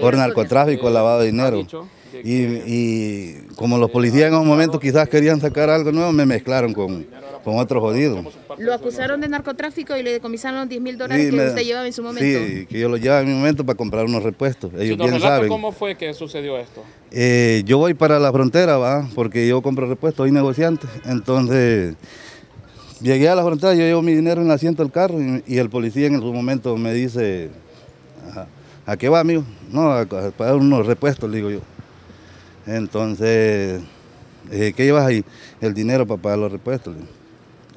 por narcotráfico, lavado de dinero. Y, y como los policías en un momento quizás querían sacar algo nuevo, me mezclaron con, con otro jodido. Lo acusaron de narcotráfico y le decomisaron los 10 mil dólares que me- usted llevaba en su momento. Sí, que yo lo llevaba en mi momento para comprar unos repuestos. Ellos Si nos bien saben. cómo fue que sucedió esto. Eh, yo voy para la frontera, va, porque yo compro repuestos, soy negociante. Entonces, llegué a la frontera, yo llevo mi dinero en el asiento del carro y, y el policía en su momento me dice, "Ajá, ¿a qué va, amigo? No, a, a pagar unos repuestos, le digo yo. Entonces, eh, ¿qué llevas ahí? El dinero para pagar los repuestos.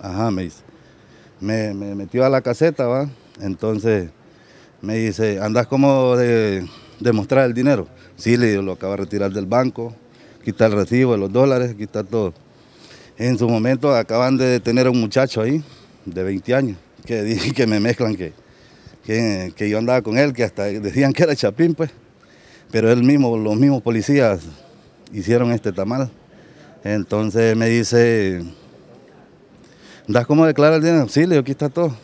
Ajá, me dice. Me, me metió a la caseta, va. Entonces, me dice, ¿andas como de demostrar el dinero? Sí, le digo, lo acabo de retirar del banco, quitar el recibo de los dólares, quitar todo. En su momento acaban de detener a un muchacho ahí, de 20 años, que, di- que me mezclan que, que, que yo andaba con él, que hasta decían que era Chapín, pues. Pero él mismo, los mismos policías hicieron este tamal. Entonces me dice, ¿das cómo declarar el dinero? Sí, le digo, aquí está todo.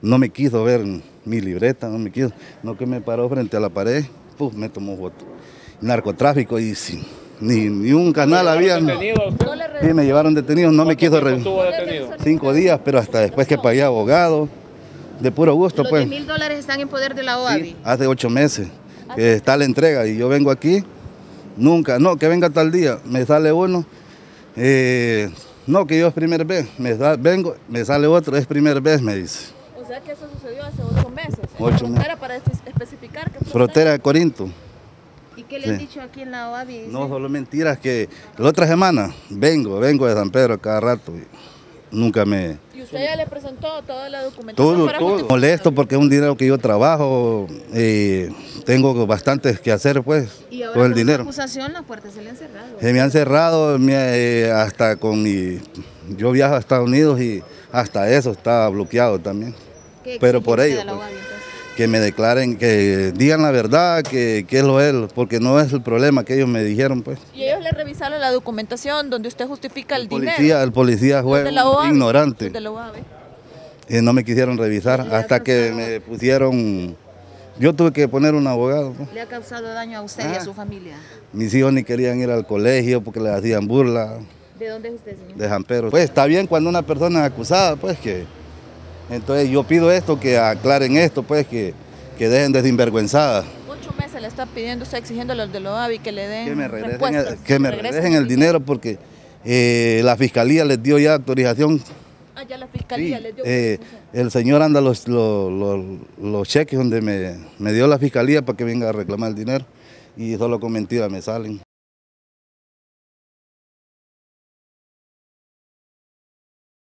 No me quiso ver mi libreta, no me quiso, no que me paró frente a la pared, puf, me tomó foto. Narcotráfico y sin, ni, ni un canal había. Sí, me llevaron detenido, no me quiso ¿Cuánto revisar. Cinco días, pero hasta después que pagué abogado, de puro gusto, Los pues. 10 mil dólares están en poder de la OAVI. Sí, hace ocho meses que está la entrega y yo vengo aquí, nunca, no, que venga tal día, me sale uno, eh, no, que yo es primer vez, me vengo, me sale otro, es primer vez, me dice. O sea que eso sucedió hace ocho meses. En Ocho la frontera para espe- especificar que Frontera de Corinto. ¿Y qué le han Sí. dicho aquí en la OAVI? No, solo mentiras que la otra semana vengo, vengo de San Pedro cada rato y nunca me... Y usted ya le presentó toda la documentación Todo, para todo. Molesto porque es un dinero que yo trabajo, eh, tengo bastantes que hacer pues Y ahora con el dinero. acusación las puertas se le han cerrado. Se me han cerrado me, eh, hasta con mi... Yo viajo a Estados Unidos y hasta eso está bloqueado también. ¿Qué pero por ello, pues. Que me declaren, que digan la verdad, que, que es lo es, porque no es el problema que ellos me dijeron pues. Y ellos le revisaron la documentación donde usted justifica el, El dinero. policía, el policía fue ignorante. De la y no me quisieron revisar Le ha hasta que causado- me pusieron... Yo tuve que poner un abogado. Le ha causado daño a usted y a Ah. su familia. Mis hijos ni querían ir al colegio porque les hacían burla. ¿De dónde es usted, señor? de San Pedro. Pues está bien cuando una persona es acusada, pues que... Entonces yo pido esto, que aclaren esto, pues que, que dejen de sinvergüenzadas. Está pidiendo, usted exigiendo a los de la OAVI que le den Que me regresen, el, que me regresen regresen el dinero porque eh, la fiscalía les dio ya autorización. Ah, ya la fiscalía Sí, le dio eh, el señor anda los, los, los- los cheques donde me, me dio la fiscalía para que venga a reclamar el dinero y solo con mentiras me salen.